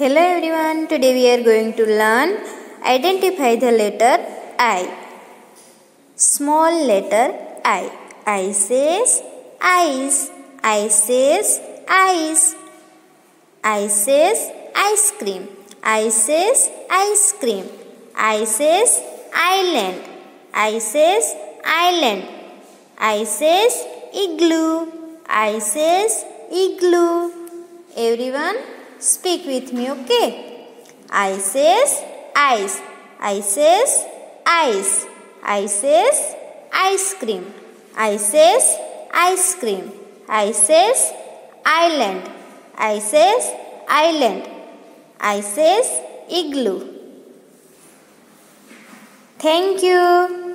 Hello everyone, today we are going to learn identify the letter I. Small letter I. I says eyes. I says eyes. I says ice cream. I says ice cream. I says island. I says island. I says igloo. I says igloo. Everyone speak with me, okay? I says ice. I says ice. I says ice cream. I says ice cream. I says island. I says island. I says igloo. Thank you.